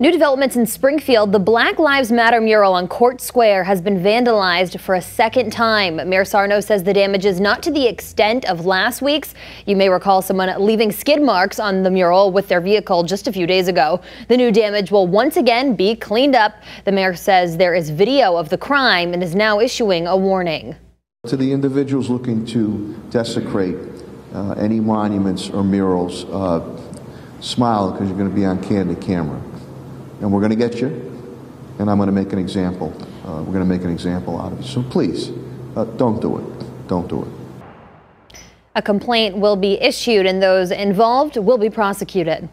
New developments in Springfield. The Black Lives Matter mural on Court Square has been vandalized for a second time. Mayor Sarno says the damage is not to the extent of last week's. You may recall someone leaving skid marks on the mural with their vehicle just a few days ago. The new damage will once again be cleaned up. The mayor says there is video of the crime and is now issuing a warning. To the individuals looking to desecrate uh, any monuments or murals, uh, smile because you're going to be on candid camera and we're going to get you, and I'm going to make an example. Uh, we're going to make an example out of you. So please, uh, don't do it. Don't do it. A complaint will be issued and those involved will be prosecuted.